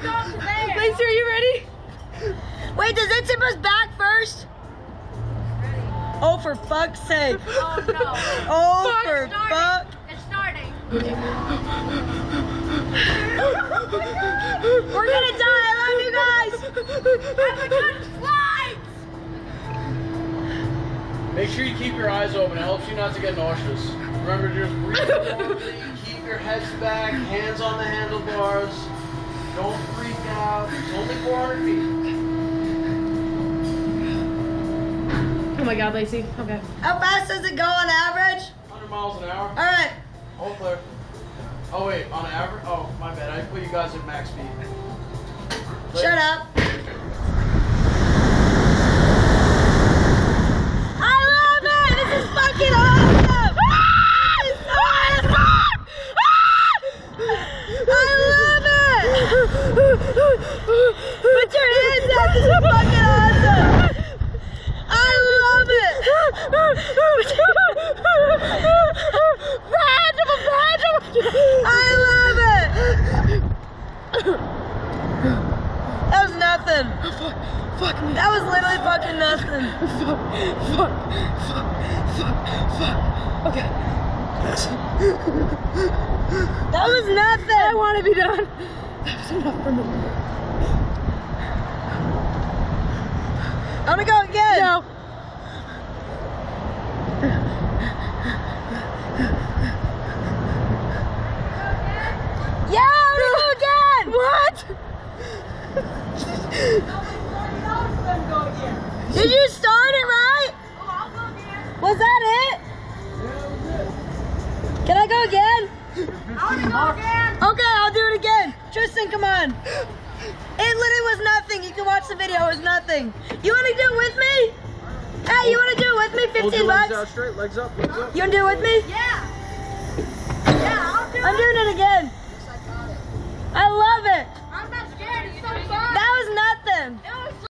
gotta go up to there. Lacy, are you ready? Wait, does it tip us back first? Oh, for fuck's sake. Oh no. Oh, Fuck, for fuck. It's starting. We're gonna die. I love you guys. Have a good flight. Make sure you keep your eyes open. It helps you not to get nauseous. Remember, just breathe normally. Keep your heads back, hands on the handlebars. 400 feet. Oh my god, Lacy. Okay. How fast does it go on average? 100 miles an hour. All right. All clear. Oh wait, on average? Oh, my bad. I put you guys at max speed. Shut up. I love it! This is fucking awesome! Ah, ah! I love it. This is fucking awesome. This is so awesome. I love it. Put your hands up. This is fucking awesome. I love it. I love it. That was Fuck me. That was literally fucking nothing. Fuck. Fuck. Fuck. Fuck. Fuck. Okay. That was nothing. I want to be done. That was enough for me. I'm gonna go again. No. Yeah, I'm gonna go again. What? Did you start it right? Was that it? Can I go again? I want to go again. Okay, I'll do it again. Tristan, come on. It literally was nothing. You can watch the video. It was nothing. You want to do it with me? Hey, you want to do it with me? Hold 15 your legs bucks. out straight, legs up, legs up. You want to do it with me? Yeah.